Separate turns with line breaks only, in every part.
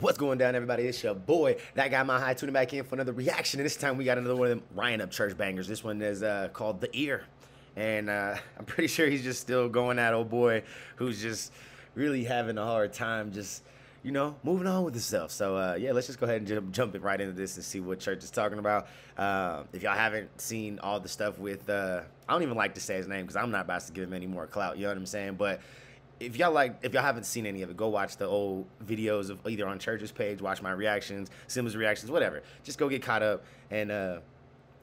What's going down, everybody? It's your boy, that guy, mile high, tuning back in for another reaction. And this time we got another one of them Ryan Upchurch bangers. This one is uh, called The Ear. And uh, I'm pretty sure he's just still going at old boy who's just really having a hard time just, you know, moving on with himself. So, uh, yeah, let's just go ahead and jump, jump right into this and see what church is talking about. Uh, if y'all haven't seen all the stuff with, uh, I don't even like to say his name because I'm not about to give him any more clout, you know what I'm saying? But if y'all like, if y'all haven't seen any of it, go watch the old videos of either on Church's page, watch my reactions, Simba's reactions, whatever. Just go get caught up, and uh,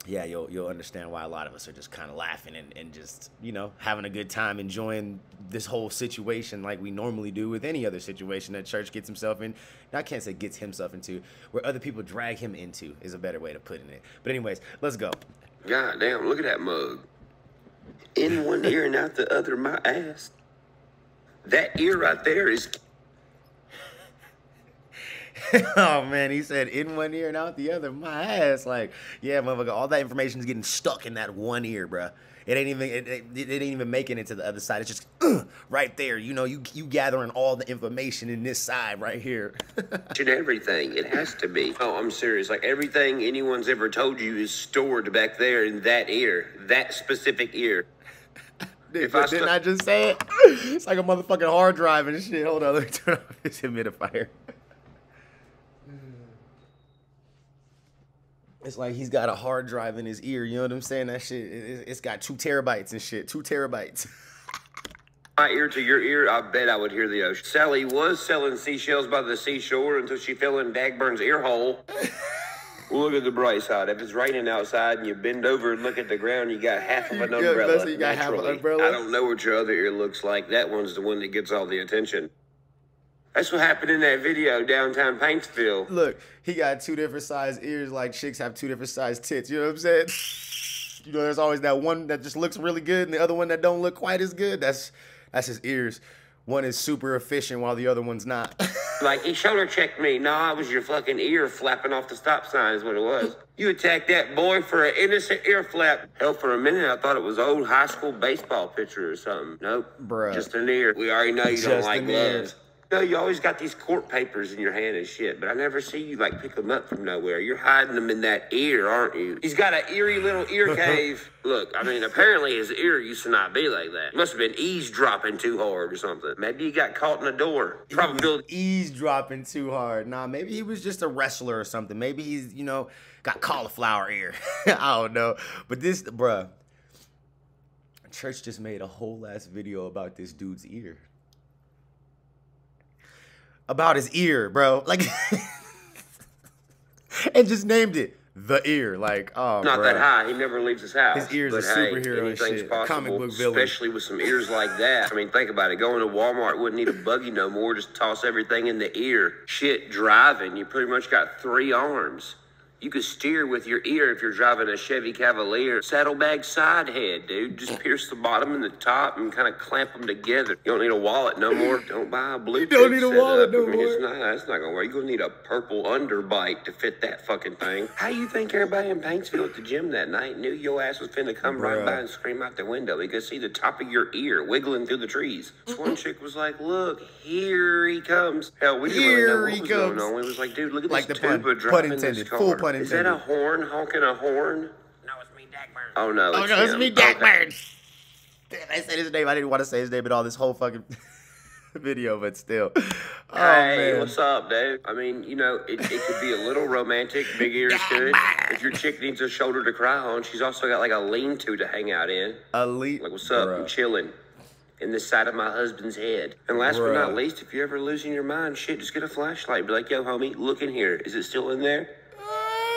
yeah, you'll you'll understand why a lot of us are just kind of laughing and, and just you know having a good time, enjoying this whole situation like we normally do with any other situation that Church gets himself in. Now, I can't say gets himself into, where other people drag him into is a better way to put it. But anyways, let's go.
God damn, look at that mug. In one ear and out the other, my ass. That ear right there is
oh man, he said in one ear and out the other. My ass, like, yeah, motherfucker, all that information is getting stuck in that one ear, bruh. It ain't even it, it, it ain't even making it to the other side. It's just uh, right there. You know, you you gathering all the information in this side right here.
and everything. It has to be. Oh, I'm serious. Like everything anyone's ever told you is stored back there in that ear, that specific ear.
If I didn't I just say it? It's like a motherfucking hard drive and shit. Hold on, let me turn off this humidifier. It's like he's got a hard drive in his ear. You know what I'm saying? That shit, it's got two terabytes and shit. Two terabytes.
My ear to your ear, I bet I would hear the ocean. Sally was selling seashells by the seashore until she fell in Dagburn's ear hole. Look at the bright side. If it's raining outside and you bend over and look at the ground, you got half of an umbrella.
you got half an umbrella.
I don't know what your other ear looks like. That one's the one that gets all the attention. That's what happened in that video downtown Paintsville.
Look, he got two different size ears, like chicks have two different size tits. You know what I'm saying? You know, there's always that one that just looks really good, and the other one that don't look quite as good. That's that's his ears. One is super efficient while the other one's not.
like he shoulder checked me. No, I was your fucking ear flapping off the stop sign is what it was. You attacked that boy for an innocent ear flap. Hell, for a minute I thought it was old high school baseball pitcher or something. Nope.
Bruh.
Just an ear. We already know you
Just
don't like gloves know you always got these court papers in your hand and shit, but I never see you like pick them up from nowhere. You're hiding them in that ear, aren't you? He's got an eerie little ear cave. Look, I mean, apparently his ear used to not be like that. Must have been eavesdropping too hard or something. Maybe he got caught in a door.
Probably eavesdropping too hard. Nah, maybe he was just a wrestler or something. Maybe he's, you know, got cauliflower ear. I don't know. But this, bruh, Church just made a whole ass video about this dude's ear about his ear, bro. Like, and just named it the ear. Like, oh,
not
bro.
that high. He never leaves his house.
His ear's but, a superhero hey, and shit. Possible, comic book villain.
Especially with some ears like that. I mean, think about it. Going to Walmart wouldn't need a buggy no more. Just toss everything in the ear. Shit, driving. You pretty much got three arms. You could steer with your ear if you're driving a Chevy Cavalier. Saddlebag side head, dude. Just pierce the bottom and the top and kind of clamp them together. You don't need a wallet no more. Don't buy a Bluetooth. You
don't need a wallet no
I mean,
more.
It's not, it's not gonna work. You're gonna need a purple underbite to fit that fucking thing. How you think everybody in Paintsville at the gym that night knew your ass was finna come Bruh. right by and scream out the window? They could see the top of your ear wiggling through the trees. This one chick was like, "Look, here he comes." Hell, we didn't really know what was comes. going on. We was like, "Dude, look at
like
this
the
tuba
pun,
driving
pun intended,
this car."
Full pun intended.
Is that a horn honking a horn?
No, it's me, Dagburn.
Oh no,
oh
it's
no, it's me, Dagburn. Okay. Damn, I said his name. I didn't want to say his name in all this whole fucking video, but still. Oh,
hey,
man.
what's up, Dave? I mean, you know, it, it could be a little romantic, big ears to it. If your chick needs a shoulder to cry on, she's also got like a lean-to to hang out in.
A lean.
Like, what's up? Bruh. I'm chilling in the side of my husband's head. And last Bruh. but not least, if you're ever losing your mind, shit, just get a flashlight. Be like, yo, homie, look in here. Is it still in there?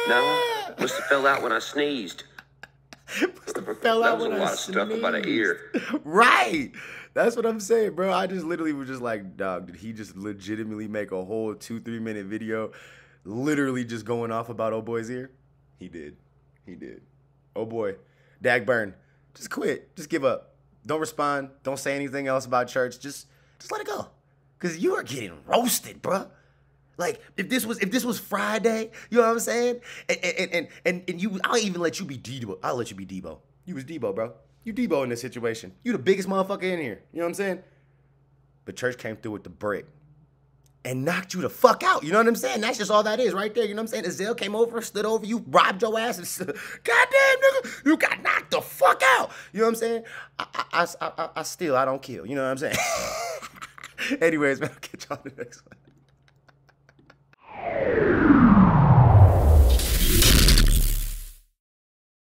No? Must have fell out when I sneezed.
Must have fell out when I sneezed. That was a lot of stuff about an ear. Right. That's what I'm saying, bro. I just literally was just like, dog, did he just legitimately make a whole two, three minute video literally just going off about old boy's ear? He did. He did. Oh boy. Dagburn. Just quit. Just give up. Don't respond. Don't say anything else about church. Just just let it go. Cause you are getting roasted, bro. Like if this was if this was Friday, you know what I'm saying? And and and and, and you, I'll even let you be Debo. I'll let you be Debo. You was Debo, bro. You Debo in this situation. You the biggest motherfucker in here. You know what I'm saying? But church came through with the brick. and knocked you the fuck out. You know what I'm saying? That's just all that is right there. You know what I'm saying? Azale came over, stood over you, robbed your ass, and said, goddamn nigga, you got knocked the fuck out. You know what I'm saying? I, I, I, I, I steal, I don't kill. You know what I'm saying? Anyways, man, I'll catch y'all the next one. Yeah.